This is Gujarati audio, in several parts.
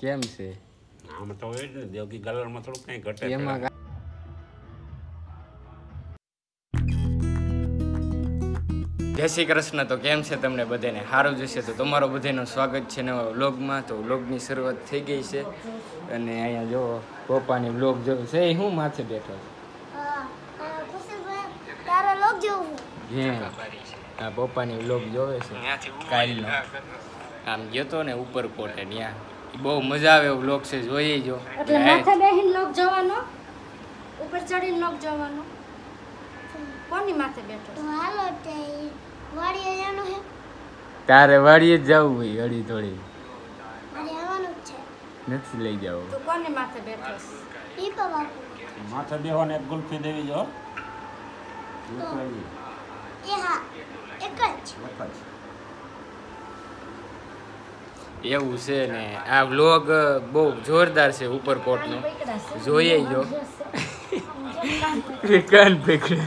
કેમ છે? આમ તો એ જ ને દેવકી ગલરમાં થોડું કઈ ઘટે એમાં જય શ્રી કૃષ્ણ તો કેમ છે તમને બધાને? સારું જશે તો તમારો બધાનો સ્વાગત છે નવા વ્લોગમાં. તો વ્લોગની શરૂઆત થઈ ગઈ છે. અને અહીંયા જો પપ્પાની વ્લોગ જો છે. એ હું માથે બેઠો છું. હા પપ્પાની વ્લોગ જોવે છે. કાલનો. આમ ગયો તો ને ઉપર કોટે ત્યાં બહુ મજા આવે એવો વ્લોગ છે જોઈએ જો. એટલે માથે બેહીને લોક જવાનો ઉપર ચડીને લોક જવાનો. કોની માથે બેઠો તો હાલો તે વાડીએ જવાનો હે? તારે વાડીએ જ જવું હોય અડી થોડી. મારે આવવાનું છે. નથી લઈ જાવ. તો કોની માથે બેઠો ઈ બાપુ. માથે બેહોને એક ગુલ્ફી દેવી જો. એ હા એક જ એવું છે ને. આ વ્લોગ બહુ જોરદાર છે ઉપરકોટનો. જોઈએ જો. કાન પકડે.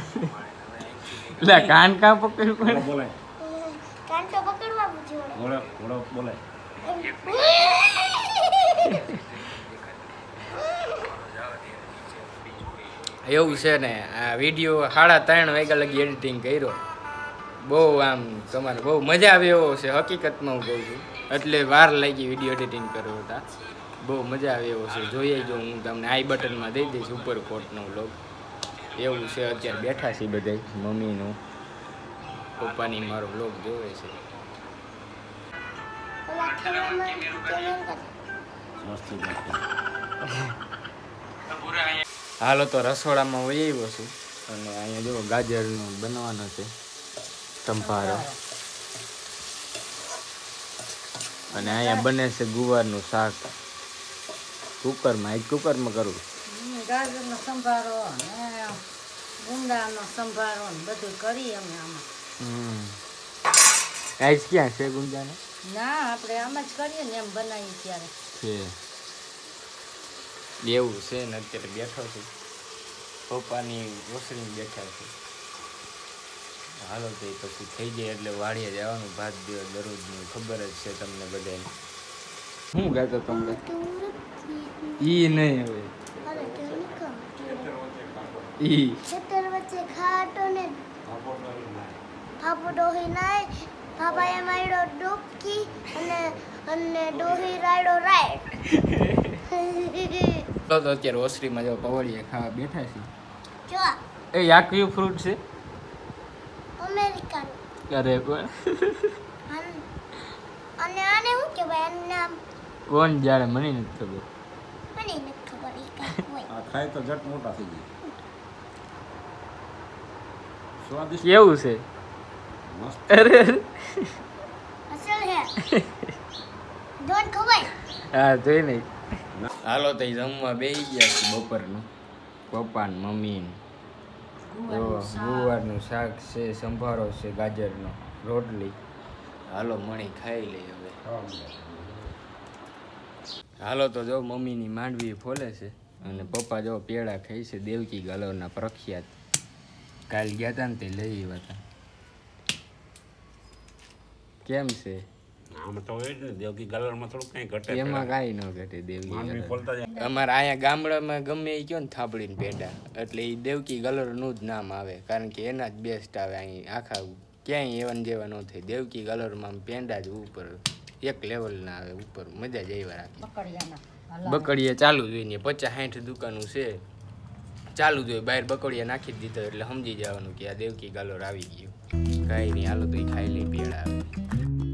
લા કાન કા પકડ ઘોડો બોલાય કાન તો પકડવાનું છે ઓળો ઓળો બોલે એવું છે ને આ વીડિયો સાડા ત્રણ વાગ્યા લગી એડિટિંગ કર્યો. બહુ આમ તમારે બહુ મજા આવે એવો છે હકીકતમાં હું કહું છું. એટલે વાર લાગી વીડિયો એડિટિંગ કર્યો હતા બહુ મજા આવે એવો છે. જોઈએ જો હું તમને આઈ બટનમાં દઈ દઈશ ઉપર કોટનો વ્લોગ એવું છે. અત્યારે બેઠા છે બધા મમ્મીનું. પપ્પાની મારો વ્લોગ જોવે છે. હાલો તો રસોડામાં વહી આવ્યો છું. અને અહીંયા જો ગાજરનું બનવાનો છે. સંભારો અને અહીંયા બને છે ગુવારનું શાક. કુકરમાં એક કુકરમાં કરું? ગાજરનો સંભારો ને ગુંદાનો સંભારો ને બધું કરી અમે આમાં. હમ. આઈસ ક્યાં છે ગુંજાને ના આપણે આમ જ કરીએ ને એમ બનાવીએ ત્યારે. છે. એવું છે ને અત્યારે બેઠો છું. પપ્પાની ઓસરી બેઠા છે. હાલો તો એ પછી થઈ જાય એટલે વાડીએ જવાનું ભાત દેવા દરરોજનું ખબર જ છે તમને બધાને. શું ગાતો તમને? ઈ નહીં હવે. ઈ. ખેતર વચ્ચે ખાટો ને ફાફો ડોહી નાય ફાફાએ માર્યો ડૂબકી અને અને ડોહી રાડો રાઈડ તો અત્યારે ઓસરીમાં જો પવળીએ ખાવા બેઠા છે. જો એ આ ફ્રૂટ છે? અમેરિકન. અરે કોણ અન- આને શું કહેવાય? એનું નામ? કોણ જાણે મને નથી ખબર. મને નથી ખબર હોય. આ ખાય તો જટ મોટા થઈ જાય. સ્વાદિષ્ટ. કેવું છે? મસ્ત. અરે અસલ હે. દોન ખવાય. હા જોઈ નહીં હાલો તો જમવા બેસી ગયા બપોરનું. પપ્પા ને મમ્મી ને ગુવારનું શાક. છે સંભારો છે ગાજરનો રોટલી. હાલો મણી ખાઈ લઈ હવે. હાલો તો જો મમ્મીની માંડવી ફોલે છે અને પપ્પા જો પેડા ખાઈ છે દેવકી ગાલોના પ્રખ્યાત. કાલ ગયા હતા ને તે લઈ આવ્યા હતા કેમ છે? આમાં તો હોય જ દેવકી ગલરમાં થોડું કઈ ઘટે એમાં કાંઈ ન ઘટે દેવકી જાય. અમારે અહીંયા ગામડામાં ગમે એ કયો ને થાપડીને પેંડા એટલે એ દેવકી ગલરનું જ નામ આવે કારણ કે એના જ બેસ્ટ આવે અહીં. આખા ક્યાંય એવન જેવા ન થાય. દેવકી ગલરમાં પેંડા જ ઉપર એક લેવલના આવે ઉપર મજા જ એવા રાખે. બકડીએ ચાલુ જોઈને પચાસ સાઠ દુકાનો છે. ચાલુ જોઈએ બહાર બકડીયા નાખી દીધો એટલે સમજી જવાનું કે આ દેવકી ગાલોર આવી ગયું. કાંઈ નહીં હાલો તો એ ખાઈ લઈ પેડા આવે.